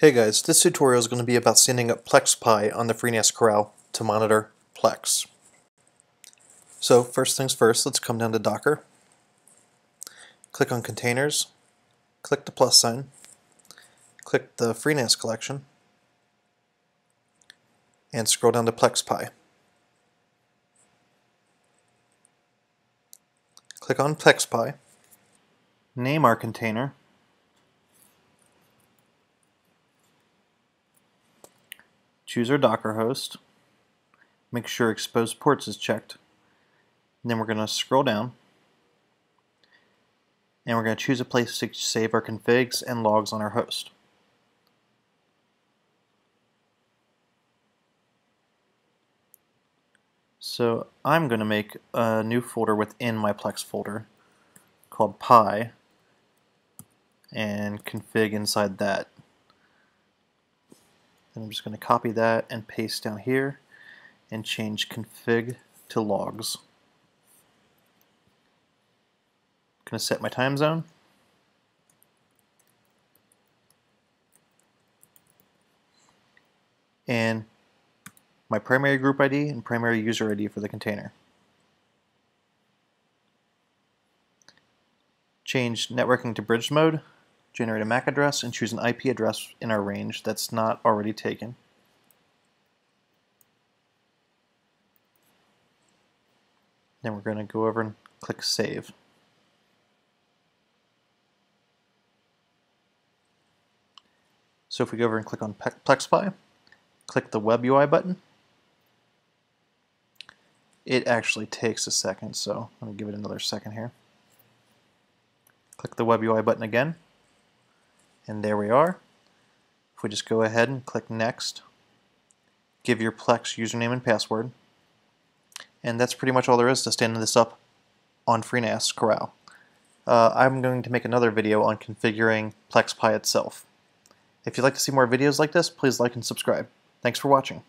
Hey guys, this tutorial is going to be about standing up PlexPy on the FreeNAS Corral to monitor Plex. So first things first, let's come down to Docker, click on Containers, click the plus sign, click the FreeNAS collection, and scroll down to PlexPy. Click on PlexPy, name our container, choose our Docker host, make sure exposed ports is checked, and then we're going to scroll down and we're going to choose a place to save our configs and logs on our host. So I'm going to make a new folder within my Plex folder called Pi and config inside that. And I'm just going to copy that and paste down here and change config to logs. I'm going to set my time zone. And my primary group ID and primary user ID for the container. Change networking to bridge mode generate a MAC address, and choose an IP address in our range that's not already taken. Then we're going to go over and click Save. So if we go over and click on PlexPy, click the Web UI button, it actually takes a second, so let me give it another second here. Click the Web UI button again, and there we are. If we just go ahead and click Next, give your Plex username and password, and that's pretty much all there is to standing this up on FreeNAS Corral. Uh, I'm going to make another video on configuring PlexPy itself. If you'd like to see more videos like this, please like and subscribe. Thanks for watching.